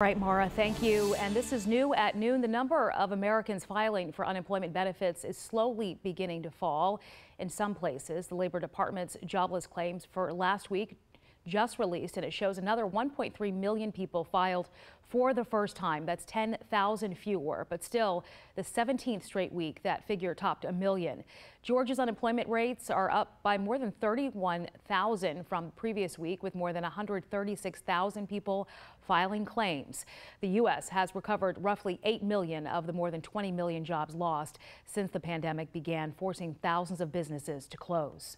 Right, Mara, thank you. And this is new at noon. The number of Americans filing for unemployment benefits is slowly beginning to fall. In some places, the Labor Department's jobless claims for last week just released, and it shows another 1.3 million people filed for the first time. That's 10,000 fewer, but still the 17th straight week that figure topped a million. Georgia's unemployment rates are up by more than 31,000 from previous week, with more than 136,000 people filing claims. The U.S. has recovered roughly 8 million of the more than 20 million jobs lost since the pandemic began, forcing thousands of businesses to close.